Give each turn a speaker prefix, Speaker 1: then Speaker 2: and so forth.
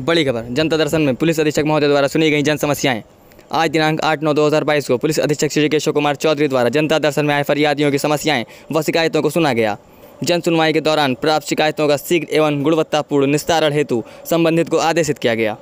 Speaker 1: बड़ी खबर। जनता दर्शन में पुलिस अधीक्षक महोदय द्वारा सुनी गई जन समस्याएँ आज दिनांक आठ नौ दो हज़ार बाईस को पुलिस अधीक्षक श्री केशव कुमार चौधरी द्वारा जनता दर्शन में आए फरियादियों की समस्याएँ व शिकायतों को सुना गया। जन सुनवाई के दौरान प्राप्त शिकायतों का शीघ्र एवं गुणवत्तापूर्ण निस्तारण हेतु संबंधित को आदेशित किया गया।